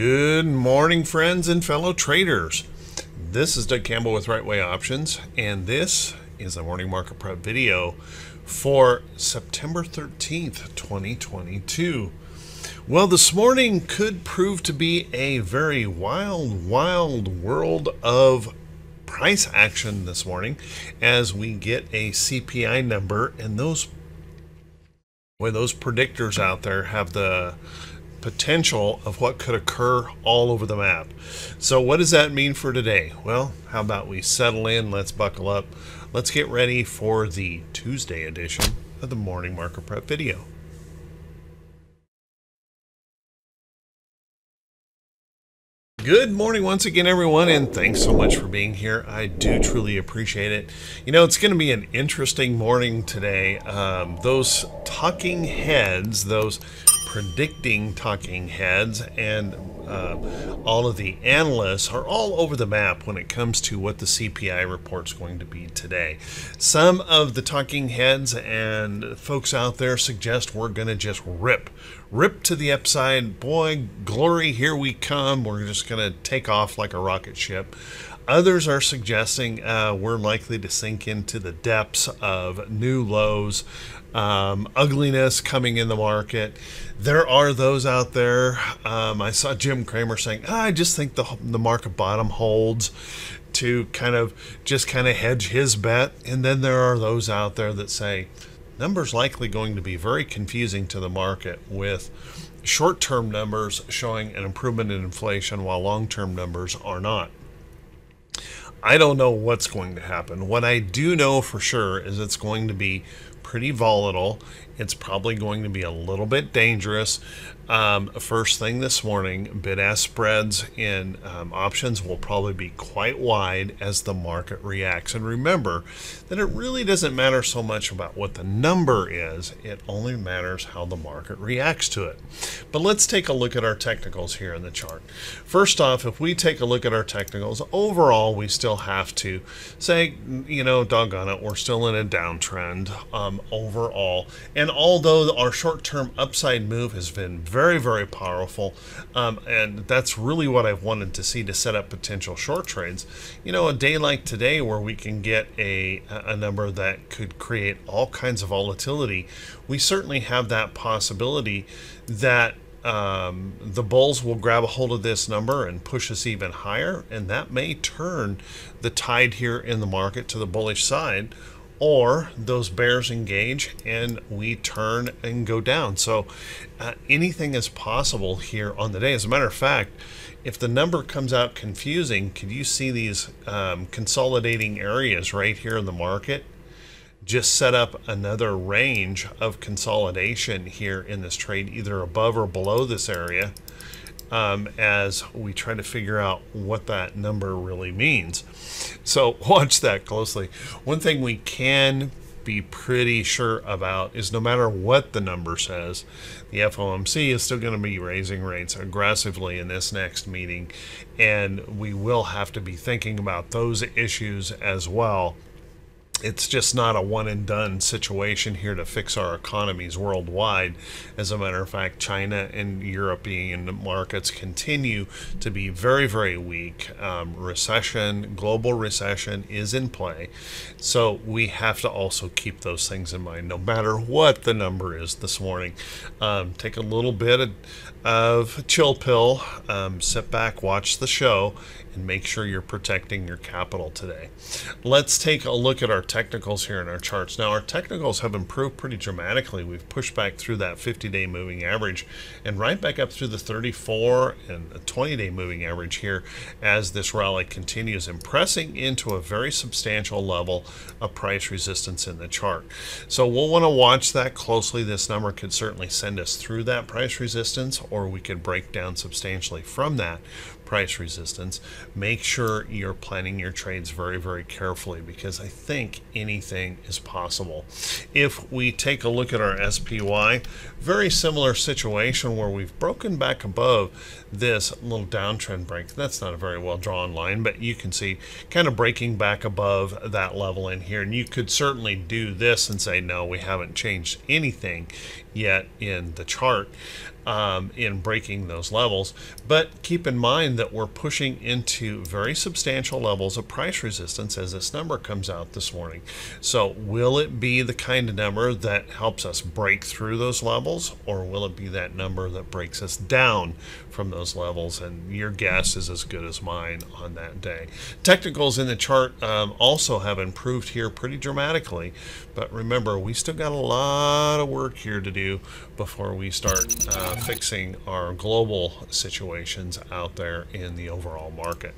Good morning, friends and fellow traders. This is Doug Campbell with Right Way Options, and this is a morning market prep video for September 13th, 2022. Well, this morning could prove to be a very wild, wild world of price action this morning as we get a CPI number, and those where those predictors out there have the potential of what could occur all over the map. So, what does that mean for today? Well, how about we settle in? Let's buckle up. Let's get ready for the Tuesday edition of the Morning Market Prep video. Good morning once again, everyone, and thanks so much for being here. I do truly appreciate it. You know, it's going to be an interesting morning today. Um, those talking heads, those predicting talking heads and uh, all of the analysts are all over the map when it comes to what the CPI report is going to be today. Some of the talking heads and folks out there suggest we're going to just rip, rip to the upside. Boy, glory, here we come. We're just going to take off like a rocket ship. Others are suggesting uh, we're likely to sink into the depths of new lows, um, ugliness coming in the market. There are those out there. Um, I saw Jim Cramer saying, oh, I just think the, the market bottom holds to kind of just kind of hedge his bet. And then there are those out there that say, numbers likely going to be very confusing to the market with short-term numbers showing an improvement in inflation while long-term numbers are not. I don't know what's going to happen. What I do know for sure is it's going to be pretty volatile. It's probably going to be a little bit dangerous. Um, first thing this morning, bid ask spreads in um, options will probably be quite wide as the market reacts. And remember that it really doesn't matter so much about what the number is, it only matters how the market reacts to it. But let's take a look at our technicals here in the chart. First off, if we take a look at our technicals, overall we still have to say, you know, doggone it, we're still in a downtrend um, overall. And although our short term upside move has been very very, very powerful. Um, and that's really what I've wanted to see to set up potential short trades. You know, a day like today where we can get a, a number that could create all kinds of volatility, we certainly have that possibility that um, the bulls will grab a hold of this number and push us even higher, and that may turn the tide here in the market to the bullish side or those bears engage and we turn and go down. So uh, anything is possible here on the day. As a matter of fact, if the number comes out confusing, could you see these um, consolidating areas right here in the market? Just set up another range of consolidation here in this trade, either above or below this area um, as we try to figure out what that number really means. So watch that closely. One thing we can be pretty sure about is no matter what the number says, the FOMC is still going to be raising rates aggressively in this next meeting, and we will have to be thinking about those issues as well it's just not a one and done situation here to fix our economies worldwide. As a matter of fact, China and European markets continue to be very, very weak. Um, recession, global recession is in play. So we have to also keep those things in mind, no matter what the number is this morning. Um, take a little bit of, of chill pill, um, sit back, watch the show, and make sure you're protecting your capital today. Let's take a look at our technicals here in our charts. Now, our technicals have improved pretty dramatically. We've pushed back through that 50-day moving average and right back up through the 34 and 20-day moving average here as this rally continues, impressing into a very substantial level of price resistance in the chart. So we'll want to watch that closely. This number could certainly send us through that price resistance or we could break down substantially from that price resistance. Make sure you're planning your trades very, very carefully because I think anything is possible. If we take a look at our SPY, very similar situation where we've broken back above this little downtrend break. That's not a very well drawn line, but you can see kind of breaking back above that level in here. And you could certainly do this and say, no, we haven't changed anything yet in the chart um, in breaking those levels. But keep in mind that we're pushing into very substantial levels of price resistance as this number comes out this morning. So, will it be the kind of number that helps us break through those levels, or will it be that number that breaks us down from those levels? And your guess is as good as mine on that day. Technicals in the chart um, also have improved here pretty dramatically, but remember, we still got a lot of work here to do before we start. Uh, fixing our global situations out there in the overall market.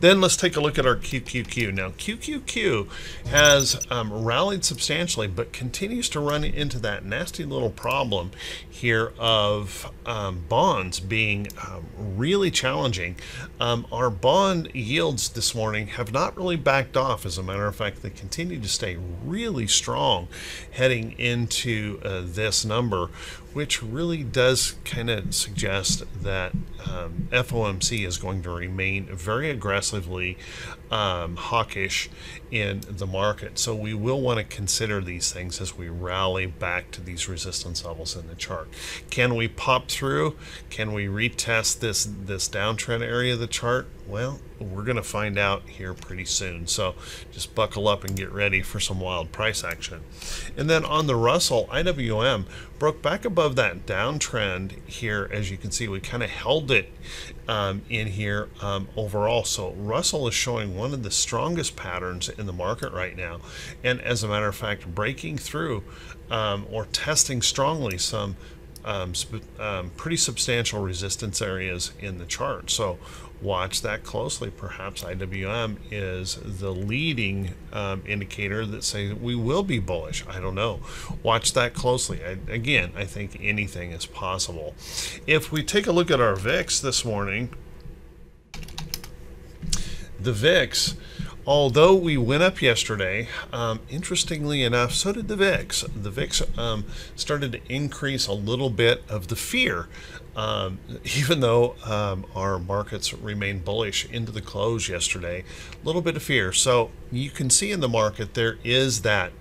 Then let's take a look at our QQQ. Now, QQQ has um, rallied substantially, but continues to run into that nasty little problem here of um, bonds being um, really challenging. Um, our bond yields this morning have not really backed off. As a matter of fact, they continue to stay really strong heading into uh, this number which really does kind of suggest that um, FOMC is going to remain very aggressively um, hawkish in the market. So we will want to consider these things as we rally back to these resistance levels in the chart. Can we pop through? Can we retest this this downtrend area of the chart? Well, we're going to find out here pretty soon. So just buckle up and get ready for some wild price action. And then on the Russell, IWM broke back above that downtrend here. As you can see, we kind of held it um, in here um, overall. So Russell is showing one of the strongest patterns in the market right now. And as a matter of fact, breaking through um, or testing strongly some um, um, pretty substantial resistance areas in the chart. So watch that closely. Perhaps IWM is the leading um, indicator that says we will be bullish. I don't know. Watch that closely. I, again, I think anything is possible. If we take a look at our VIX this morning, the VIX although we went up yesterday, um, interestingly enough, so did the VIX. The VIX um, started to increase a little bit of the fear, um, even though um, our markets remained bullish into the close yesterday. A little bit of fear. So you can see in the market there is that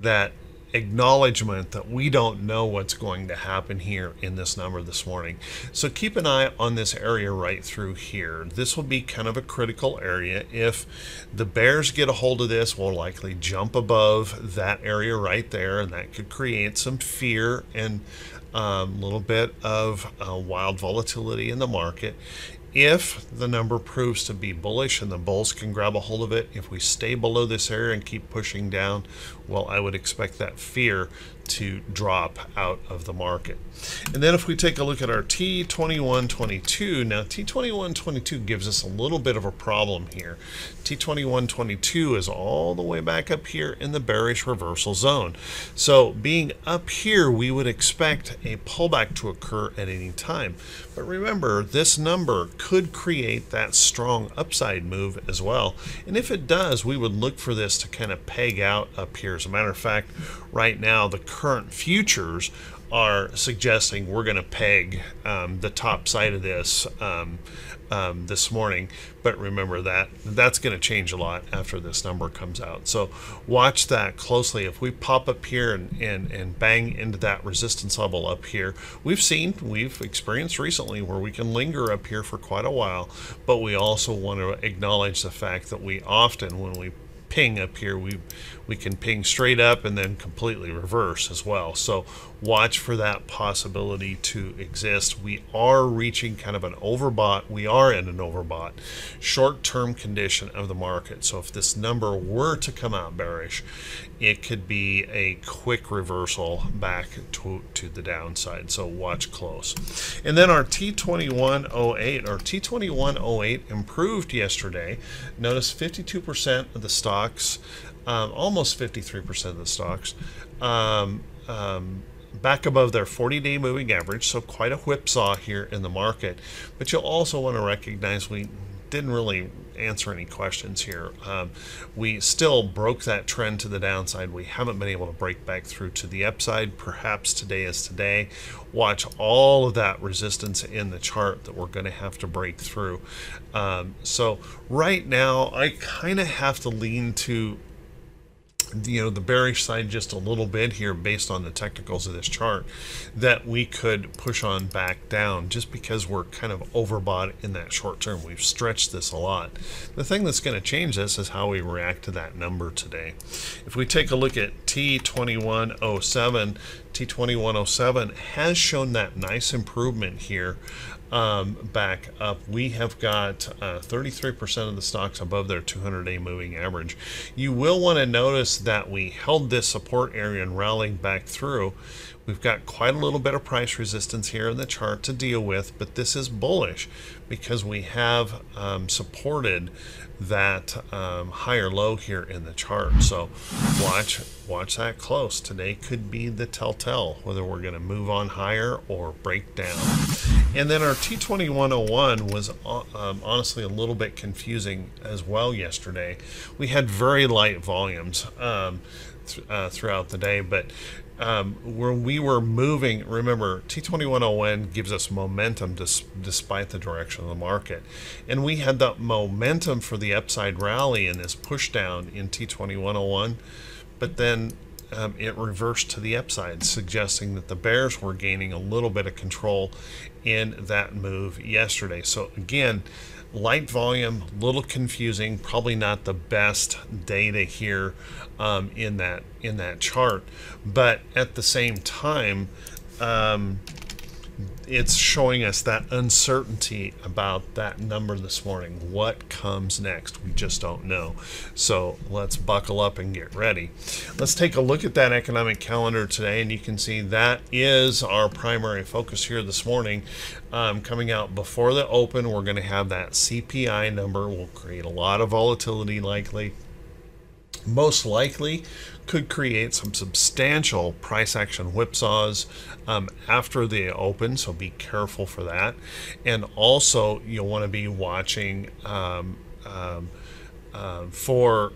that acknowledgement that we don't know what's going to happen here in this number this morning. So keep an eye on this area right through here. This will be kind of a critical area. If the bears get a hold of this, we'll likely jump above that area right there, and that could create some fear and a um, little bit of uh, wild volatility in the market. If the number proves to be bullish and the bulls can grab a hold of it, if we stay below this area and keep pushing down, well, I would expect that fear to drop out of the market. And then if we take a look at our T2122, now T2122 gives us a little bit of a problem here. T2122 is all the way back up here in the bearish reversal zone. So being up here, we would expect a pullback to occur at any time. But remember, this number could create that strong upside move as well. And if it does, we would look for this to kind of peg out up here. As a matter of fact, right now, the current futures are suggesting we're going to peg um, the top side of this um, um, this morning. But remember that that's going to change a lot after this number comes out. So watch that closely. If we pop up here and, and, and bang into that resistance level up here, we've seen, we've experienced recently where we can linger up here for quite a while. But we also want to acknowledge the fact that we often, when we ping up here, we we can ping straight up and then completely reverse as well. So watch for that possibility to exist. We are reaching kind of an overbought, we are in an overbought short-term condition of the market. So if this number were to come out bearish, it could be a quick reversal back to, to the downside. So watch close. And then our T2108 or T2108 improved yesterday. Notice 52% of the stocks, um, almost 53% of the stocks, um, um, back above their 40-day moving average, so quite a whipsaw here in the market. But you'll also want to recognize we didn't really answer any questions here. Um, we still broke that trend to the downside. We haven't been able to break back through to the upside. Perhaps today is today. Watch all of that resistance in the chart that we're going to have to break through. Um, so right now, I kind of have to lean to you know the bearish side just a little bit here based on the technicals of this chart that we could push on back down just because we're kind of overbought in that short term. We've stretched this a lot. The thing that's going to change this is how we react to that number today. If we take a look at T2107 T2107 has shown that nice improvement here um, back up. We have got 33% uh, of the stocks above their 200-day moving average. You will want to notice that we held this support area and rallied back through. We've got quite a little bit of price resistance here in the chart to deal with, but this is bullish because we have um, supported that um, higher low here in the chart. So watch watch that close. Today could be the telltale whether we're going to move on higher or break down. And then our T2101 was uh, um, honestly a little bit confusing as well yesterday. We had very light volumes um, uh, throughout the day, but um, when we were moving, remember T2101 gives us momentum dis despite the direction of the market. And we had that momentum for the upside rally in this push down in T2101, but then um, it reversed to the upside, suggesting that the bears were gaining a little bit of control in that move yesterday. So again, light volume, little confusing, probably not the best data here um, in that in that chart, but at the same time, um, it's showing us that uncertainty about that number this morning. What comes next? We just don't know. So let's buckle up and get ready. Let's take a look at that economic calendar today, and you can see that is our primary focus here this morning. Um, coming out before the open, we're going to have that CPI number. We'll create a lot of volatility likely most likely could create some substantial price action whipsaws um, after they open, so be careful for that. And also, you'll want to be watching um, um, uh, for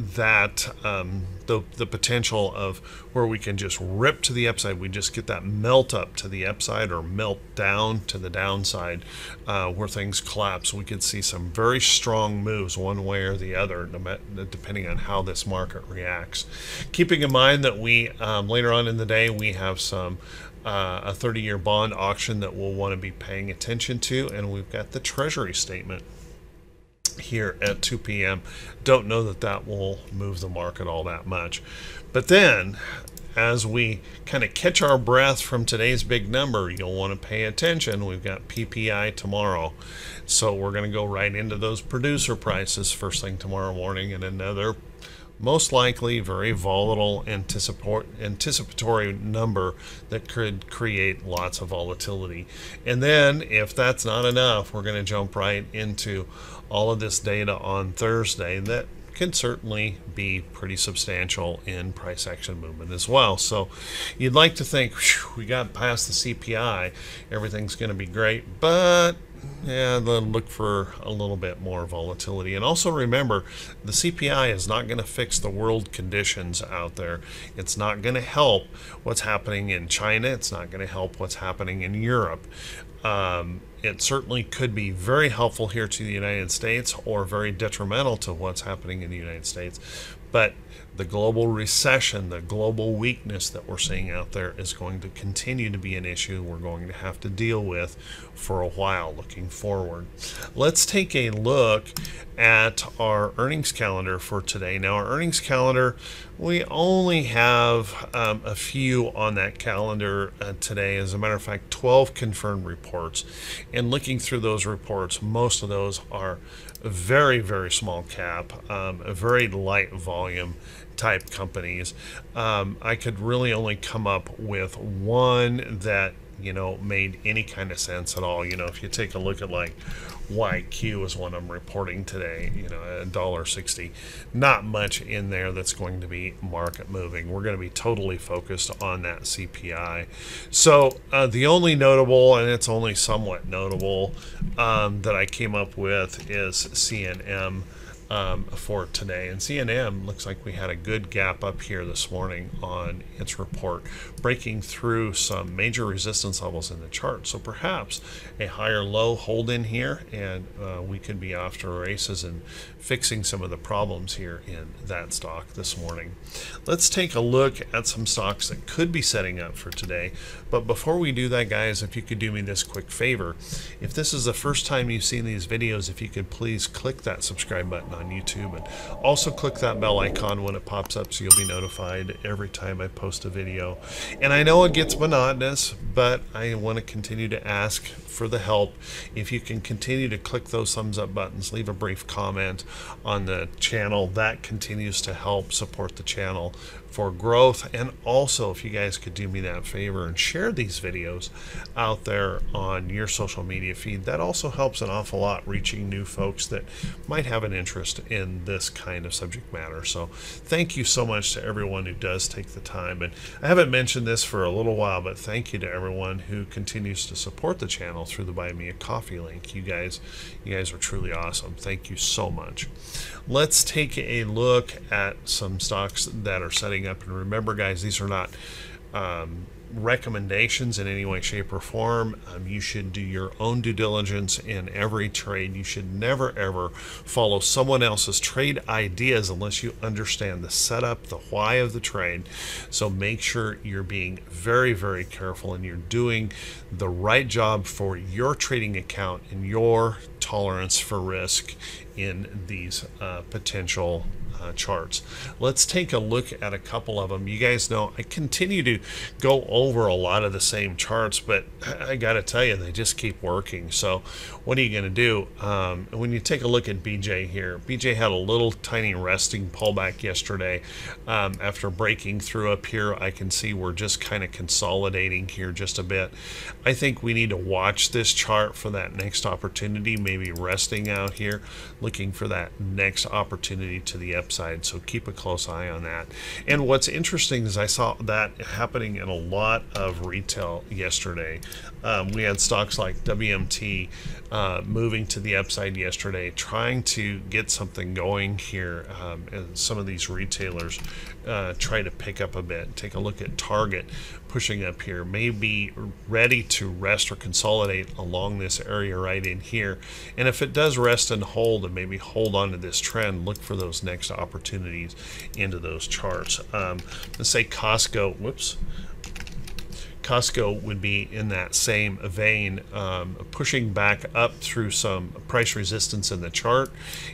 that um, the the potential of where we can just rip to the upside. We just get that melt up to the upside or melt down to the downside, uh, where things collapse. We could see some very strong moves one way or the other, depending on how this market reacts. Keeping in mind that we um, later on in the day we have some. Uh, a 30 year bond auction that we'll want to be paying attention to, and we've got the Treasury statement here at 2 p.m. Don't know that that will move the market all that much. But then, as we kind of catch our breath from today's big number, you'll want to pay attention. We've got PPI tomorrow. So we're going to go right into those producer prices first thing tomorrow morning and another most likely very volatile anticipatory number that could create lots of volatility. And then if that's not enough, we're going to jump right into all of this data on Thursday that can certainly be pretty substantial in price action movement as well. So you'd like to think we got past the CPI, everything's going to be great, but yeah, look for a little bit more volatility. And also remember, the CPI is not going to fix the world conditions out there. It's not going to help what's happening in China. It's not going to help what's happening in Europe. Um, it certainly could be very helpful here to the United States or very detrimental to what's happening in the United States. But the global recession, the global weakness that we're seeing out there is going to continue to be an issue we're going to have to deal with for a while looking forward. Let's take a look at our earnings calendar for today. Now, our earnings calendar, we only have um, a few on that calendar uh, today. As a matter of fact, 12 confirmed reports. And looking through those reports, most of those are very, very small cap, um, a very light volume type companies. Um, I could really only come up with one that you know made any kind of sense at all. You know, if you take a look at like YQ is one I'm reporting today, you know, a dollar sixty, not much in there that's going to be market moving. We're going to be totally focused on that CPI. So uh, the only notable, and it's only somewhat notable, um, that I came up with is CNM um, for today. And CNM looks like we had a good gap up here this morning on its report, breaking through some major resistance levels in the chart. So perhaps a higher low hold in here, and uh, we could be off to races and fixing some of the problems here in that stock this morning. Let's take a look at some stocks that could be setting up for today. But before we do that, guys, if you could do me this quick favor, if this is the first time you've seen these videos, if you could please click that subscribe button on YouTube and also click that bell icon when it pops up so you'll be notified every time I post a video. And I know it gets monotonous, but I want to continue to ask for the help. If you can continue to click those thumbs up buttons, leave a brief comment on the channel, that continues to help support the channel for growth. And also, if you guys could do me that favor and share these videos out there on your social media feed, that also helps an awful lot reaching new folks that might have an interest in this kind of subject matter. So, thank you so much to everyone who does take the time. And I haven't mentioned this for a little while, but thank you to everyone who continues to support the channel through the Buy Me a Coffee link. You guys, you guys are truly awesome. Thank you so much. Let's take a look at some stocks that are setting up. And remember, guys, these are not um, recommendations in any way, shape, or form. Um, you should do your own due diligence in every trade. You should never, ever follow someone else's trade ideas unless you understand the setup, the why of the trade. So make sure you're being very, very careful and you're doing the right job for your trading account and your tolerance for risk in these uh, potential uh, charts. Let's take a look at a couple of them. You guys know I continue to go over a lot of the same charts, but I got to tell you, they just keep working. So what are you going to do? Um, when you take a look at BJ here, BJ had a little tiny resting pullback yesterday. Um, after breaking through up here, I can see we're just kind of consolidating here just a bit. I think we need to watch this chart for that next opportunity, maybe resting out here, looking for that next opportunity to the. So keep a close eye on that. And what's interesting is I saw that happening in a lot of retail yesterday. Um, we had stocks like WMT uh, moving to the upside yesterday, trying to get something going here. Um, and some of these retailers uh, try to pick up a bit. Take a look at Target pushing up here, may be ready to rest or consolidate along this area right in here. And if it does rest and hold and maybe hold on to this trend, look for those next opportunities into those charts. Um, let's say Costco, whoops, Costco would be in that same vein, um, pushing back up through some price resistance in the chart.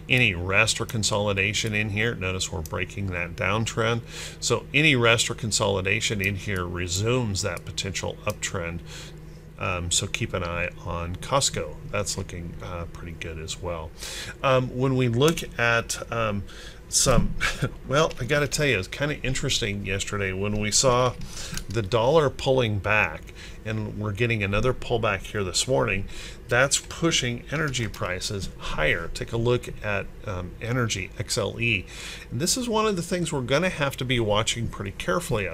Any rest or consolidation in here, notice we're breaking that downtrend. So any rest or consolidation in here resumes that potential uptrend um, so keep an eye on Costco. That's looking uh, pretty good as well. Um, when we look at um, some, well, I got to tell you, it's kind of interesting yesterday when we saw the dollar pulling back and we're getting another pullback here this morning. That's pushing energy prices higher. Take a look at um, energy, XLE. And this is one of the things we're going to have to be watching pretty carefully.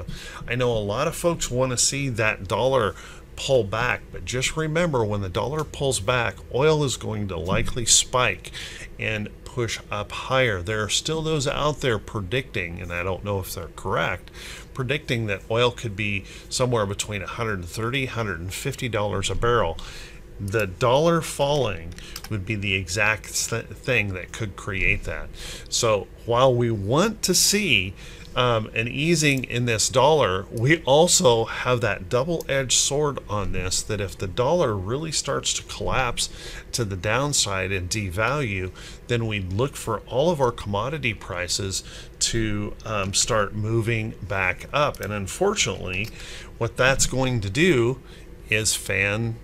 I know a lot of folks want to see that dollar pull back. But just remember when the dollar pulls back, oil is going to likely spike and push up higher. There are still those out there predicting, and I don't know if they're correct, predicting that oil could be somewhere between 130 $150 a barrel. The dollar falling would be the exact th thing that could create that. So while we want to see um, an easing in this dollar, we also have that double edged sword on this that if the dollar really starts to collapse to the downside and devalue, then we look for all of our commodity prices to um, start moving back up. And unfortunately, what that's going to do is fan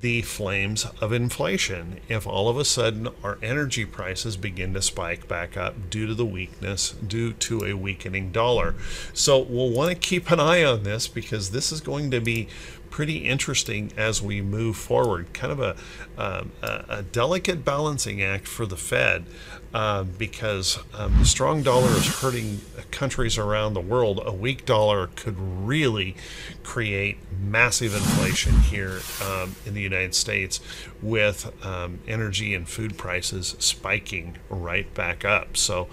the flames of inflation if all of a sudden our energy prices begin to spike back up due to the weakness, due to a weakening dollar. So we'll want to keep an eye on this because this is going to be pretty interesting as we move forward. Kind of a, um, a, a, delicate balancing act for the Fed uh, because um, the strong dollar is hurting countries around the world. A weak dollar could really create massive inflation here um, in the United States with um, energy and food prices spiking right back up. So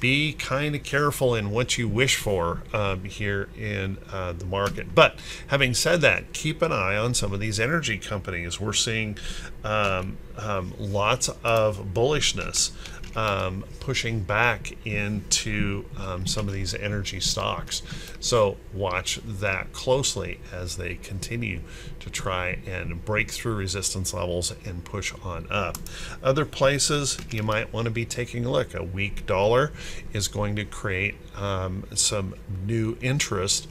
be kind of careful in what you wish for um, here in uh, the market. But having said that, keep an eye on some of these energy companies. We're seeing um, um, lots of bullishness um, pushing back into um, some of these energy stocks. So watch that closely as they continue to try and break through resistance levels and push on up. Other places you might want to be taking a look. A weak dollar is going to create um, some new interest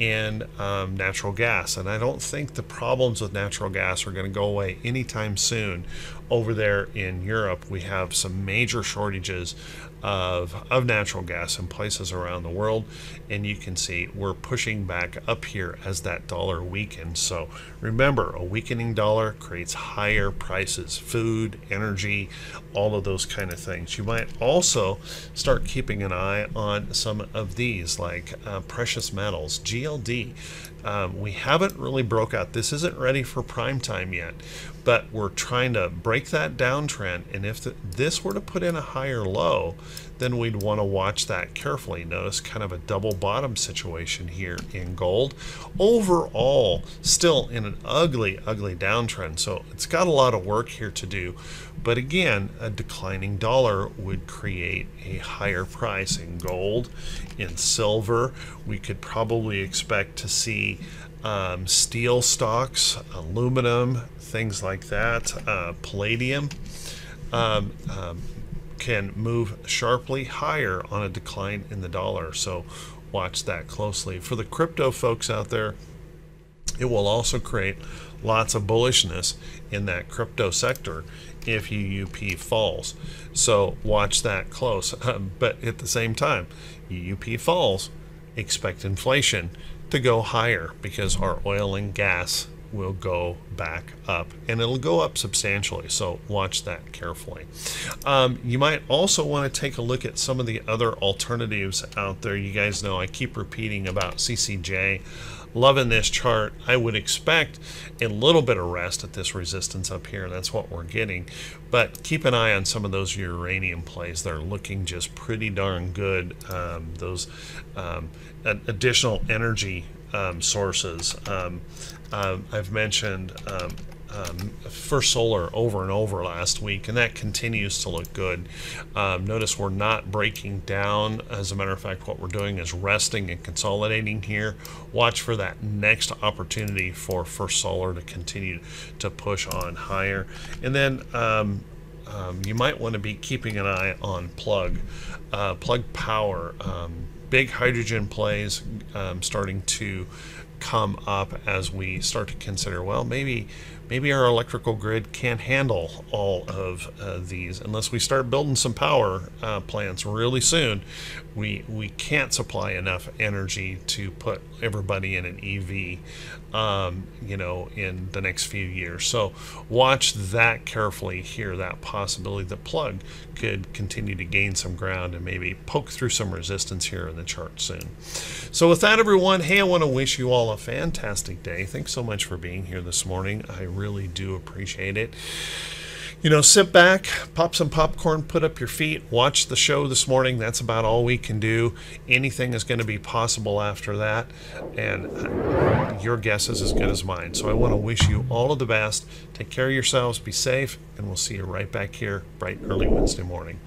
in um, natural gas. And I don't think the problems with natural gas are going to go away anytime soon. Over there in Europe, we have some major shortages of, of natural gas in places around the world. And you can see we're pushing back up here as that dollar weakens. So remember, a weakening dollar creates higher prices, food, energy, all of those kind of things. You might also start keeping an eye on some of these like uh, precious metals, GLD. Um, we haven't really broke out. This isn't ready for prime time yet, but we're trying to break that downtrend. And if the, this were to put in a higher low, then we'd want to watch that carefully. Notice kind of a double bottom situation here in gold. Overall, still in an ugly, ugly downtrend. So it's got a lot of work here to do. But again, a declining dollar would create a higher price in gold. In silver, we could probably expect to see um, steel stocks, aluminum, things like that, uh, palladium. Um, um, can move sharply higher on a decline in the dollar. So watch that closely. For the crypto folks out there, it will also create lots of bullishness in that crypto sector if UUP falls. So watch that close. but at the same time, UUP falls, expect inflation to go higher because our oil and gas will go back up and it'll go up substantially so watch that carefully. Um, you might also want to take a look at some of the other alternatives out there. You guys know I keep repeating about CCJ loving this chart I would expect a little bit of rest at this resistance up here that's what we're getting but keep an eye on some of those uranium plays they're looking just pretty darn good um, those um, additional energy um, sources. Um, uh, I've mentioned um, First Solar over and over last week, and that continues to look good. Um, notice we're not breaking down. As a matter of fact, what we're doing is resting and consolidating here. Watch for that next opportunity for First Solar to continue to push on higher. And then um, um, you might want to be keeping an eye on Plug, uh, Plug Power. Um, big hydrogen plays um, starting to come up as we start to consider well maybe maybe our electrical grid can't handle all of uh, these. Unless we start building some power uh, plants really soon we we can't supply enough energy to put everybody in an EV um, you know in the next few years. So watch that carefully. Here that possibility. The plug could continue to gain some ground and maybe poke through some resistance here in the chart soon. So with that everyone hey I want to wish you all a fantastic day. Thanks so much for being here this morning. I really do appreciate it you know, sit back, pop some popcorn, put up your feet, watch the show this morning. That's about all we can do. Anything is going to be possible after that. And your guess is as good as mine. So I want to wish you all of the best. Take care of yourselves, be safe, and we'll see you right back here bright early Wednesday morning.